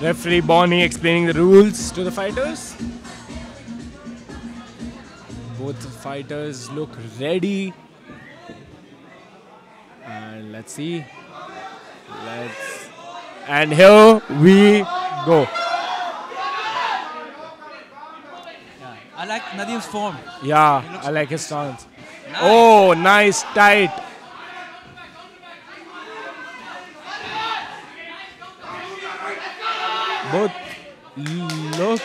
Referee Bonnie explaining the rules to the fighters. Both fighters look ready. And let's see. Let's. And here we go. I like Nadeem's form. Yeah, I like his stance. Nice. Oh, nice, tight. Both look.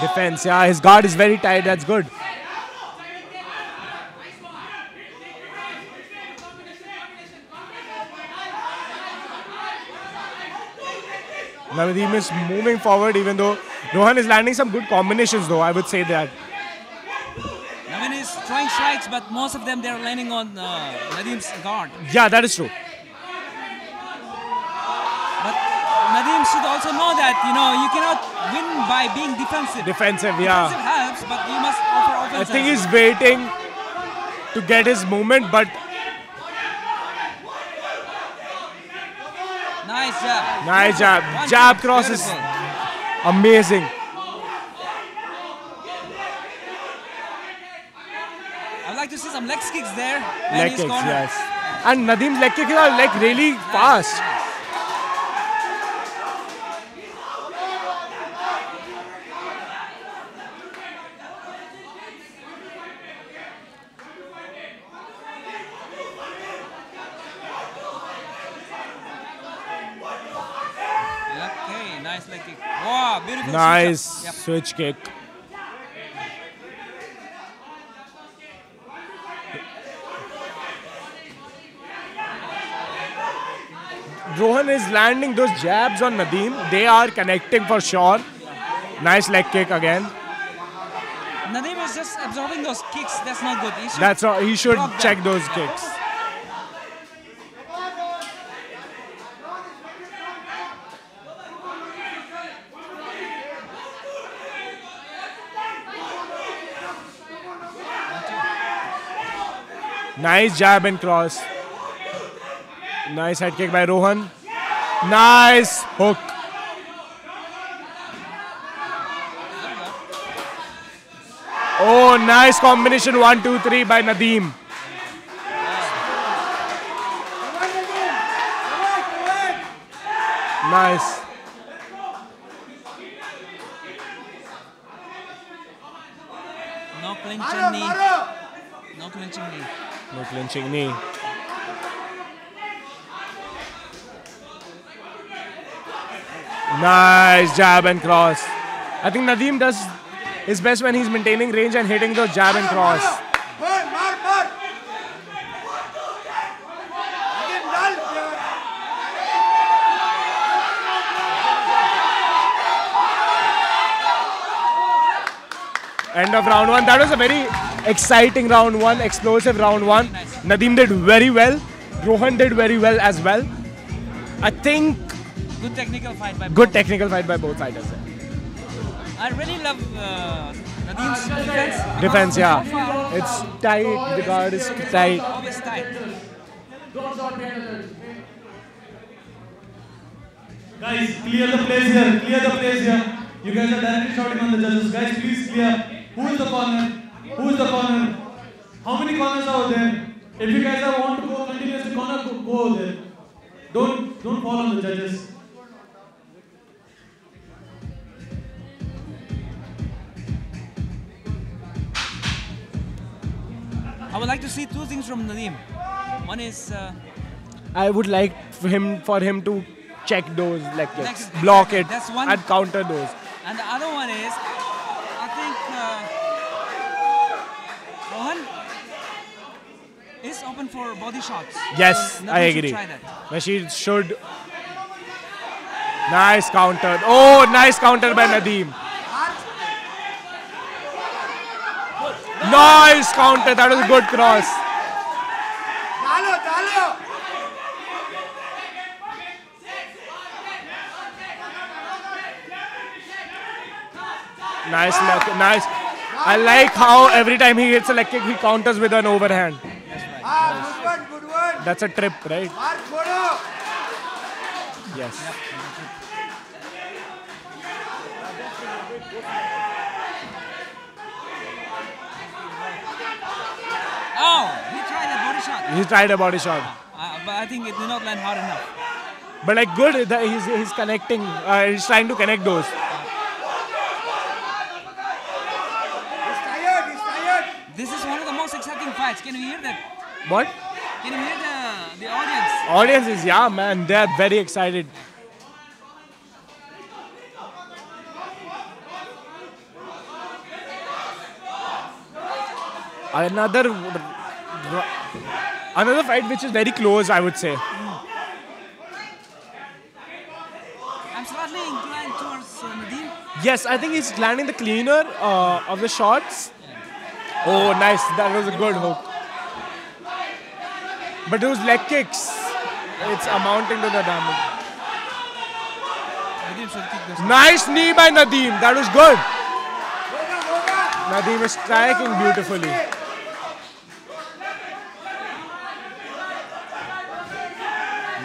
Defense. Yeah, his guard is very tight. That's good. Navadim is moving forward, even though Rohan is landing some good combinations, though. I would say that. Naveen is throwing strikes, but most of them they're landing on uh, Nadeem's guard. Yeah, that is true. But Nadeem should also know that you know you cannot win by being defensive. Defensive, Defensive yeah. helps, but you must offer I think he's waiting to get his movement, but nice jab. nice jab. Jab two, cross is beautiful. Amazing. I'd like to see some leg kicks there. Leg kicks, yes. And Nadeem's leg kicks are like really fast. Okay, nice leg kick. Wow, beautiful. Nice switch. Yep. switch kick. Rohan is landing those jabs on Nadeem. They are connecting for sure. Nice leg kick again. Nadeem is just absorbing those kicks. That's not good. He should That's all. He should block them. check those kicks. Nice jab and cross. Nice head kick by Rohan. Nice hook. Oh, nice combination. One, two, three by Nadeem. Nice. No clinching knee. No clinching knee. No clinching knee. Nice jab and cross. I think Nadeem does his best when he's maintaining range and hitting those jab and cross. End of round one. That was a very exciting round one, explosive round one. Nadeem did very well. Rohan did very well as well. I think Good technical fight by good both. technical fight by both fighters. I really love uh, Nadeem's defense. Defense, yeah. far, It's uh, tight. The guard is tight. Always tight. Guys, clear the place here. Clear the place here. You guys are directly shouting on the judges. Guys, please clear. Who is the corner? Who is the corner? How many corners are there? If you guys are want to go continuously corner, go, go over there. Don't don't fall on the judges. I would like to see two things from Nadeem. One is uh, I would like for him for him to check those leg kicks, Next- block it, That's one- and counter those. And the other one is, I think uh, Rohan is open for body shots. Yes, So I agree. Try that. Rashid should. Nice counter. Oh, nice counter by Nadeem. Nice counter. That was a good cross. Nice leg, nice. I like how every time he hits a leg kick, he counters with an overhand. Ah, good one, good one. That's a trip, right? Mark छोड़ो. Yes. Oh, he tried a body shot. He tried a body shot. Uh, but I think it did not land hard enough. But like good, that he's, he's connecting. Uh, he's trying to connect those. He's tired, he's tired. This is one of the most exciting fights. Can you hear that? What? Can you hear the, the audience? Audience is yeah, man. They are very excited. Another another fight which is very close, I would say. I'm slightly inclined towards uh, Nadeem. Yes, I think he's landing the cleaner uh, of the shots. Oh, nice. That was a good hook. But those leg kicks, it's amounting to the damage. Nice knee by Nadeem. That was good. Nadeem is striking beautifully.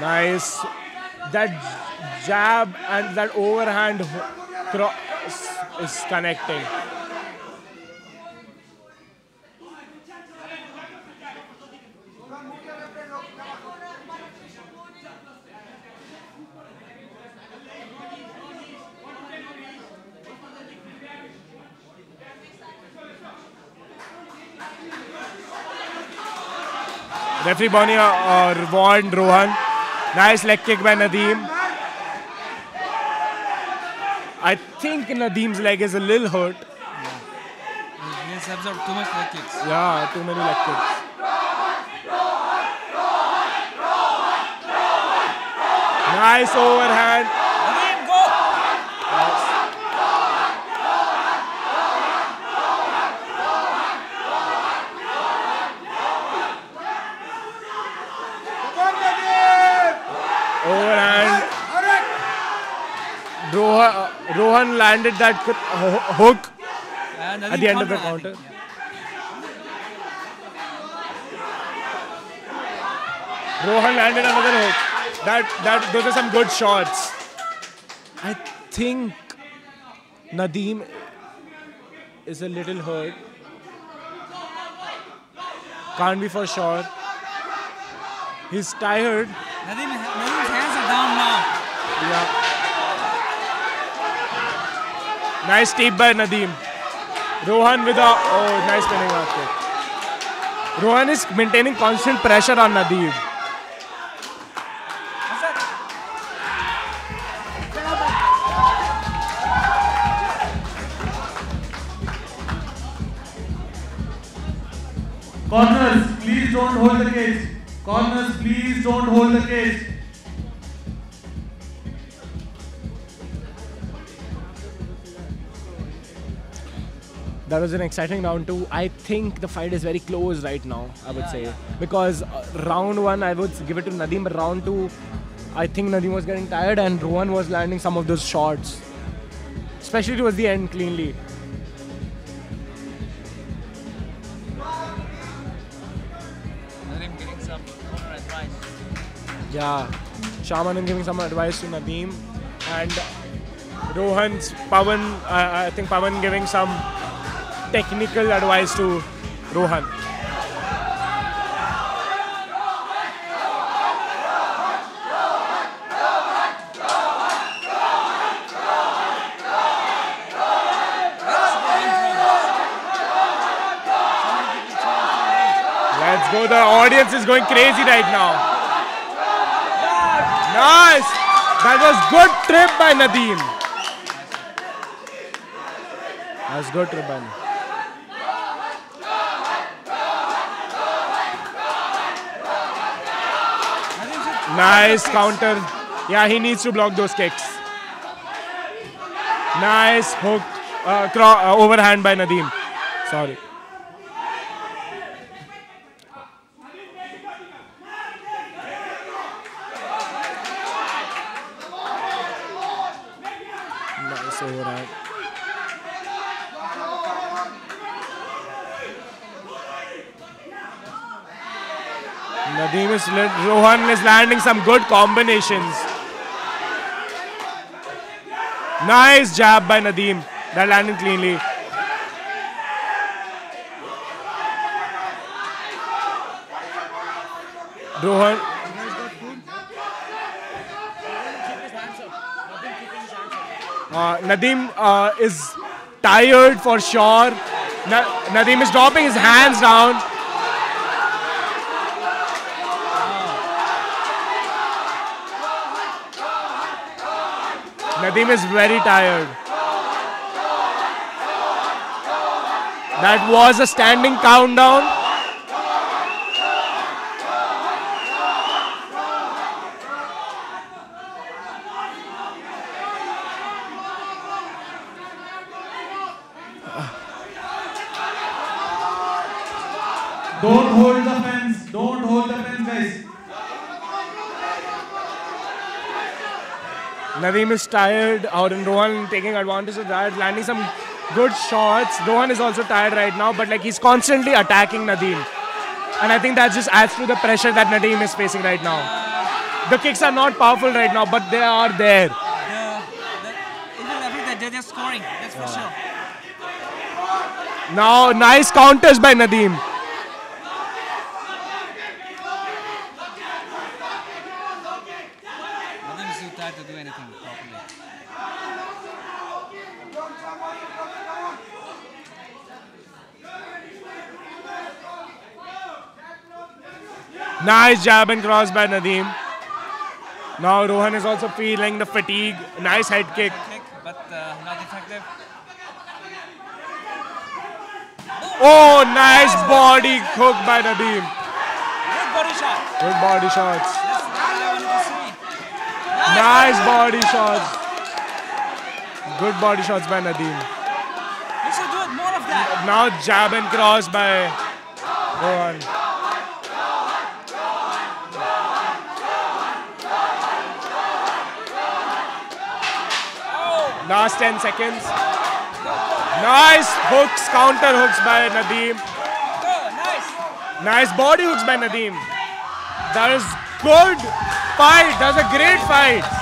Nice. That jab and that overhand cross is connecting. Referee Bonnie uh, warned Rohan. Nice leg kick by Nadeem. I think Nadeem's leg is a little hurt. He has absorbed too much leg kicks. Yeah, too many leg kicks. Nice overhand. Nadeem, go! Come on, Nadeem. Overhand. Alright. Rohan, Rohan landed that hook Uh, at the end of the counter. Rohan landed another hook. That that those are some good shots. I think Nadeem is a little hurt. Can't be for sure. He's tired. Nadeem, Nadeem's hands are down now. Yeah. Nice tape by Nadeem. Rohan with a oh nice spinning out kick. Rohan is maintaining constant pressure on Nadeem. Corners, please don't hold the cage. Corners, please don't hold the cage. That was an exciting round two. I think the fight is very close right now, I would say. Because uh, round one, I would give it to Nadeem, but round two, I think Nadeem was getting tired and Rohan was landing some of those shots. Especially towards the end, cleanly. Nadeem getting some advice. Yeah. Shaman is giving some advice to Nadeem. And Rohan's Pawan, uh, I think Pawan giving some technical advice to Rohan. Let's go. The audience is going crazy right now. Nice. That was good trip by Nadeem. That's good trip by Nadeem. Nice counter. Yeah, he needs to block those kicks. Nice hook. Uh, uh, overhand by Nadeem. Sorry. Nice overhand. Nadeem is. Rohan is landing some good combinations. Nice jab by Nadeem. That landing cleanly. Rohan. Uh, Nadeem uh, is tired for sure. Na- Nadeem is dropping his hands down. Nadeem is very tired. That was a standing countdown. Don't hold the fence. Don't hold the fence, guys. Nadeem is tired out and Rohan taking advantage of that, landing some good shots. Rohan is also tired right now, but like he's constantly attacking Nadeem. And I think that just adds to the pressure that Nadeem is facing right now. The kicks are not powerful right now, but they are there. The, the, even I think scoring. That's for sure. Now, nice counters by. Nadeem is too tired to do anything properly. Nice jab and cross by Nadeem. Now Rohan is also feeling the fatigue. Nice head kick. Kick, but uh, not effective. Oh, nice body hook by Nadeem. Good body shot. Good body shots. That's what I wanted to see. Nice body shots. Good body shots by Nadeem. You should do it more of that. Now jab and cross by Rohan. Last 10 seconds. Nice hooks, counter hooks by Nadeem. Nice. Nice body hooks by Nadeem. That is good fight. That's a great fight.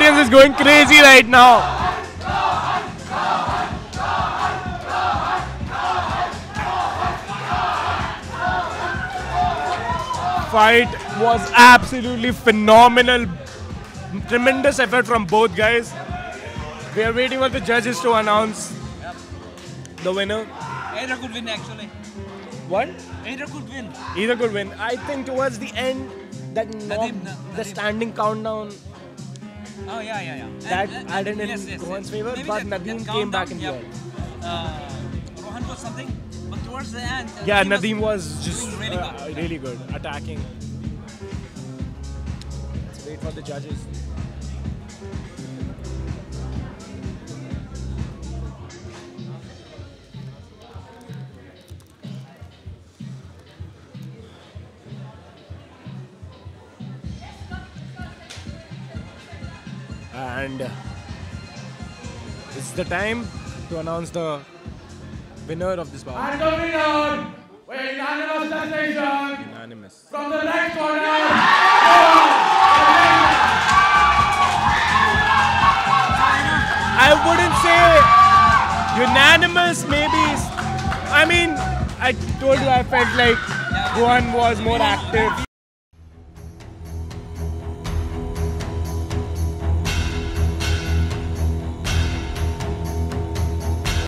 Audience is going crazy right now. fight was absolutely phenomenal. Tremendous effort from both guys. We are waiting for the judges to announce the winner. Either could win actually. What? Either could win. Either could win. I think towards the end, that Nadeem, the Nadeem. standing countdown Oh yeah, yeah, yeah. And- that and- added in yes, yes, Rohan's yes. favor, Maybe but that- Nadeem that came back in the end. Uh, Rohan was something, but towards the end. uh, Yeah, Nadeem was just really uh, good. really good attacking. Let's wait for the judges. And uh, it's the time to announce the winner of this bout. And the winner, by unanimous decision, Unanimous. from the right corner, I wouldn't say unanimous, maybe. I mean, I told you I felt like Rohan was more active.